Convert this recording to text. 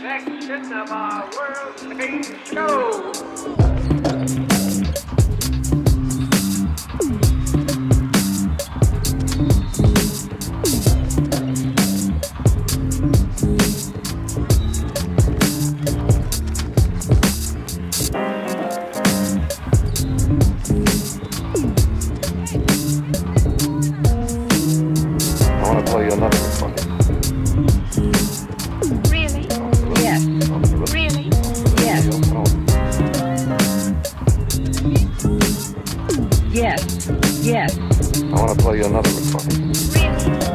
Section of our world stage show. Yes. Yes. I want to play you another recording.